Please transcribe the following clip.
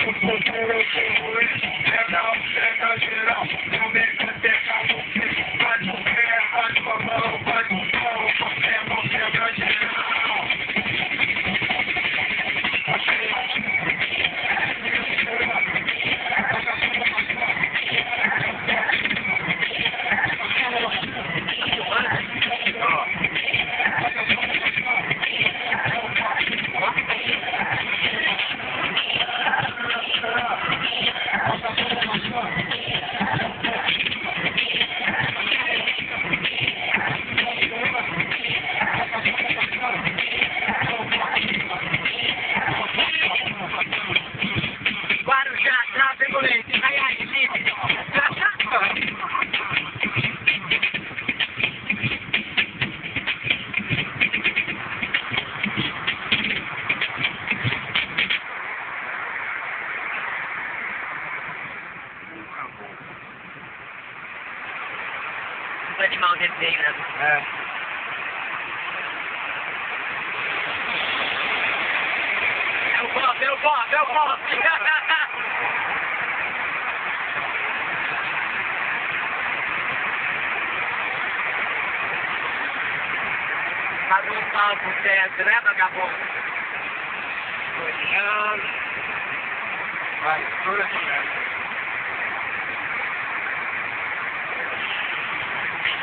Have now os animais desenho, né? É. É o Bob, é o Bob, é o Bob! Faz um palco certo, né, vagabundo? Vai, tudo assim, né?